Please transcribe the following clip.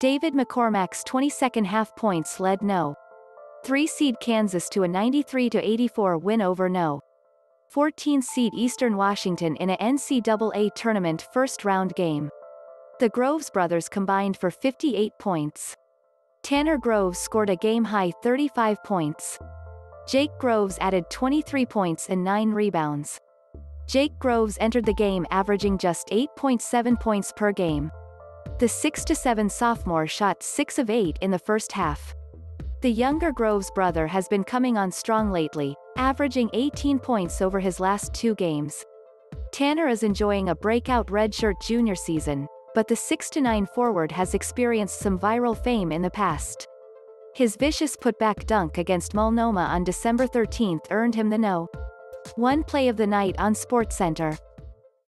David McCormack's 22nd half points led no. 3 seed Kansas to a 93-84 win over no. 14 seed Eastern Washington in a NCAA tournament first round game. The Groves brothers combined for 58 points. Tanner Groves scored a game-high 35 points. Jake Groves added 23 points and 9 rebounds. Jake Groves entered the game averaging just 8.7 points per game. The 6-7 sophomore shot 6 of 8 in the first half. The younger Groves brother has been coming on strong lately, averaging 18 points over his last two games. Tanner is enjoying a breakout redshirt junior season, but the 6-9 forward has experienced some viral fame in the past. His vicious putback dunk against Multnomah on December 13 earned him the no. One play of the night on SportsCenter.